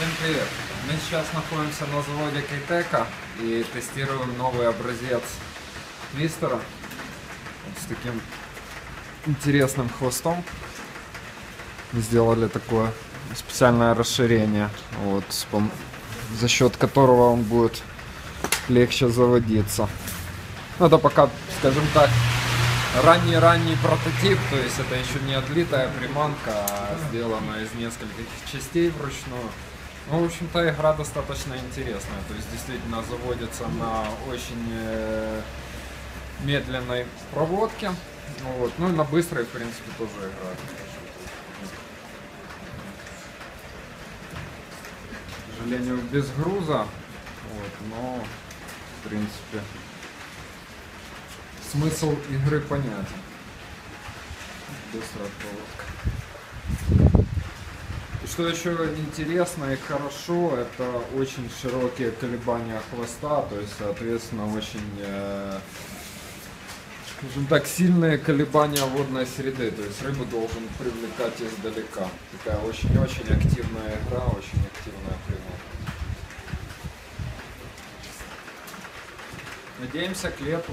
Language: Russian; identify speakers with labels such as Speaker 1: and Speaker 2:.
Speaker 1: Всем привет! Мы сейчас находимся на заводе Кейтека и тестируем новый образец твистера с таким интересным хвостом. Сделали такое специальное расширение, вот, за счет которого он будет легче заводиться. Ну, это пока, скажем так, ранний-ранний прототип, то есть это еще не отлитая приманка, а сделана из нескольких частей вручную. Ну, в общем-то, игра достаточно интересная, то есть действительно заводится на очень э, медленной проводке, ну вот, ну и на быстрой, в принципе, тоже играет. К сожалению, без груза, вот, но, в принципе, смысл игры понятен. Быстрая проводка. Что еще интересно и хорошо, это очень широкие колебания хвоста, то есть, соответственно, очень, э, скажем так, сильные колебания водной среды, то есть рыбу должен привлекать издалека. Такая очень-очень активная игра, очень активная приманка. Надеемся к лету.